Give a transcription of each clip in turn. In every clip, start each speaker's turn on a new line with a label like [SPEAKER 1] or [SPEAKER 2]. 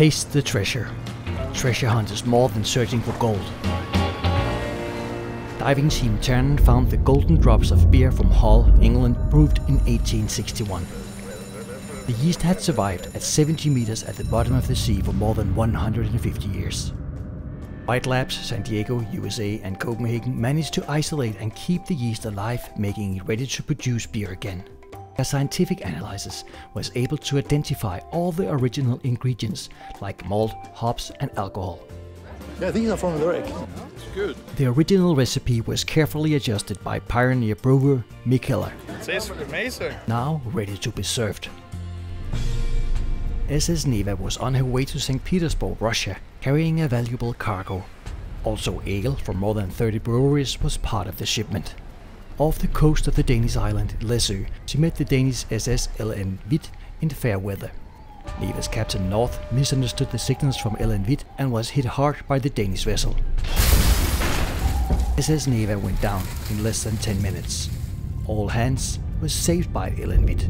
[SPEAKER 1] Taste the treasure. Treasure hunt is more than searching for gold. Diving Team Ternen found the golden drops of beer from Hull, England, brewed in 1861. The yeast had survived at 70 meters at the bottom of the sea for more than 150 years. White Labs, San Diego, USA and Copenhagen managed to isolate and keep the yeast alive, making it ready to produce beer again. A scientific analysis was able to identify all the original ingredients like malt, hops and alcohol.
[SPEAKER 2] Yeah, these are from Lyric.
[SPEAKER 3] It's good.
[SPEAKER 1] The original recipe was carefully adjusted by pioneer brewer Mikkeller,
[SPEAKER 3] It tastes amazing.
[SPEAKER 1] now ready to be served. SS Neva was on her way to St. Petersburg, Russia, carrying a valuable cargo. Also ale from more than 30 breweries was part of the shipment. Off the coast of the Danish island Læsø, she met the Danish SS LN Hvidt in fair weather. Neva's captain North misunderstood the signals from LN Hvidt and was hit hard by the Danish vessel. SS Neva went down in less than Ternen minutes. All hands were saved by LN Hvidt.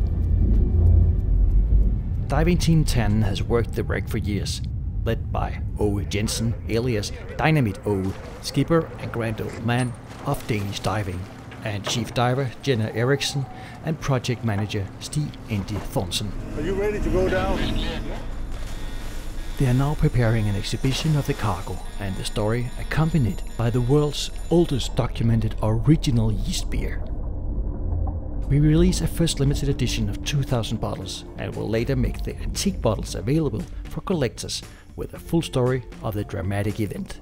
[SPEAKER 1] Diving Team 10 has worked the wreck for years, led by Ove Jensen, alias Dynamite Ove, skipper and grand old man of Danish diving, and chief diver Jenna Eriksson and project manager Stig Indy Thornson.
[SPEAKER 2] Are you ready to go down?
[SPEAKER 1] They are now preparing an exhibition of the cargo and the story accompanied by the world's oldest documented original yeast beer. We release a first limited edition of 2000 bottles and will later make the antique bottles available for collectors with a full story of the dramatic event.